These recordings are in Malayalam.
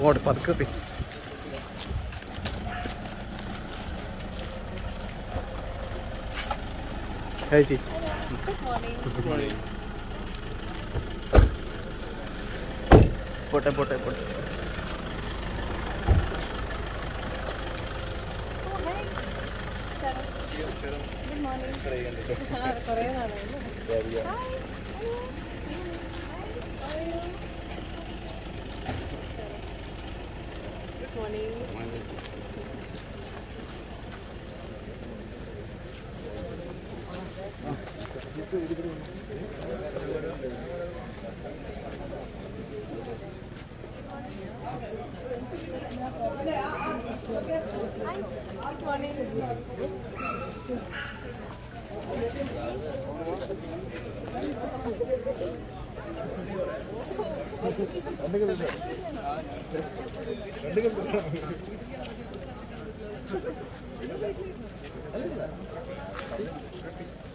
ഓട് പതുക്കെ ചേച്ചി പോട്ടെ പോട്ടെ പോട്ടെ. ഗുഡ് മോർണിംഗ് കുറേ നാളായല്ലോ ரெண்டு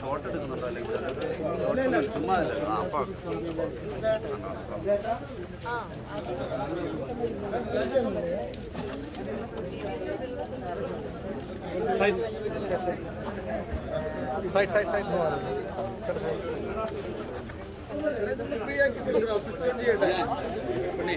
ഷോട്ട് എടുക്കുന്നുണ്ടോ അല്ലെങ്കിൽ ചുമ്മാ സൈഡ് സൈഡ് സൈഡ് പിന്നെ